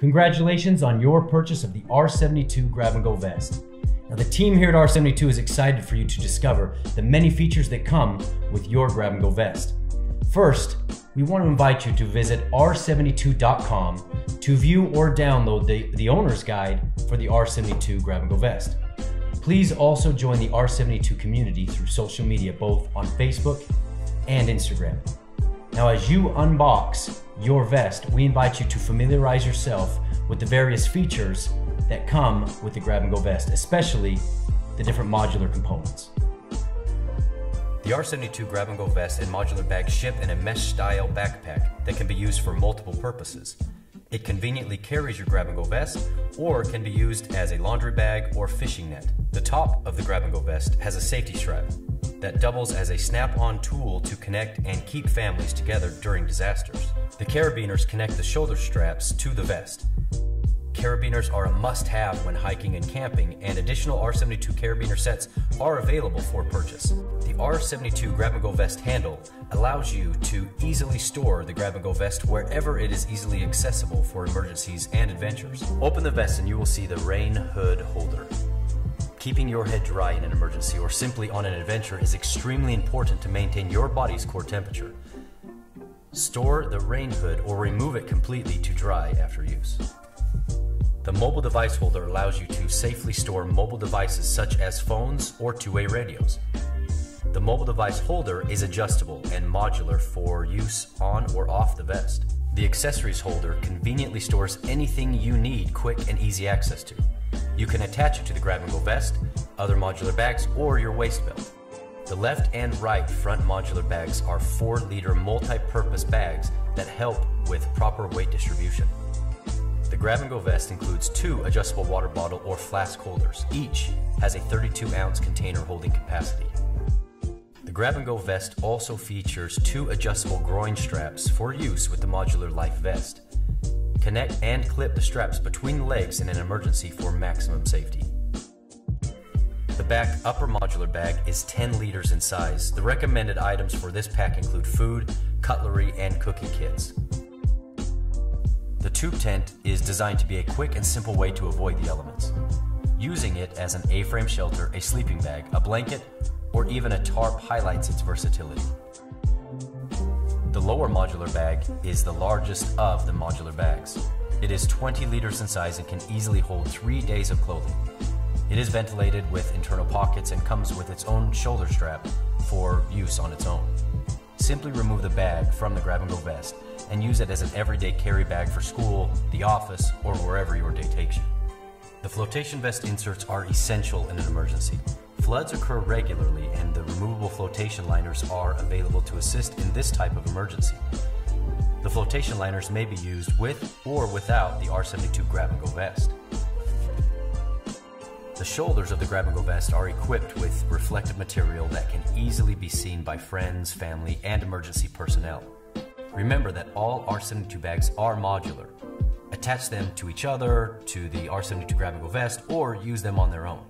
Congratulations on your purchase of the R72 Grab and Go Vest. Now, the team here at R72 is excited for you to discover the many features that come with your Grab and Go Vest. First, we want to invite you to visit r72.com to view or download the, the owner's guide for the R72 Grab and Go Vest. Please also join the R72 community through social media, both on Facebook and Instagram. Now, as you unbox your vest, we invite you to familiarize yourself with the various features that come with the grab and go vest, especially the different modular components. The R72 grab and go vest and modular bag ship in a mesh style backpack that can be used for multiple purposes. It conveniently carries your grab and go vest or can be used as a laundry bag or fishing net. The top of the grab and go vest has a safety strap that doubles as a snap-on tool to connect and keep families together during disasters. The carabiners connect the shoulder straps to the vest. Carabiners are a must-have when hiking and camping, and additional R72 carabiner sets are available for purchase. The R72 grab-and-go vest handle allows you to easily store the grab-and-go vest wherever it is easily accessible for emergencies and adventures. Open the vest and you will see the rain hood holder. Keeping your head dry in an emergency or simply on an adventure is extremely important to maintain your body's core temperature. Store the rain hood or remove it completely to dry after use. The mobile device holder allows you to safely store mobile devices such as phones or two-way radios. The mobile device holder is adjustable and modular for use on or off the vest. The accessories holder conveniently stores anything you need quick and easy access to. You can attach it to the grab and go vest, other modular bags, or your waist belt. The left and right front modular bags are 4 liter multi purpose bags that help with proper weight distribution. The grab and go vest includes two adjustable water bottle or flask holders. Each has a 32 ounce container holding capacity. The grab and go vest also features two adjustable groin straps for use with the modular life vest. Connect and clip the straps between the legs in an emergency for maximum safety. The back upper modular bag is 10 liters in size. The recommended items for this pack include food, cutlery, and cooking kits. The tube tent is designed to be a quick and simple way to avoid the elements. Using it as an A-frame shelter, a sleeping bag, a blanket, or even a tarp highlights its versatility. The lower modular bag is the largest of the modular bags. It is 20 liters in size and can easily hold three days of clothing. It is ventilated with internal pockets and comes with its own shoulder strap for use on its own. Simply remove the bag from the grab and go vest and use it as an everyday carry bag for school, the office, or wherever your day takes you. The flotation vest inserts are essential in an emergency. Floods occur regularly, and the removable flotation liners are available to assist in this type of emergency. The flotation liners may be used with or without the R72 grab and go vest. The shoulders of the grab and go vest are equipped with reflective material that can easily be seen by friends, family, and emergency personnel. Remember that all R72 bags are modular. Attach them to each other, to the R72 grab and go vest, or use them on their own.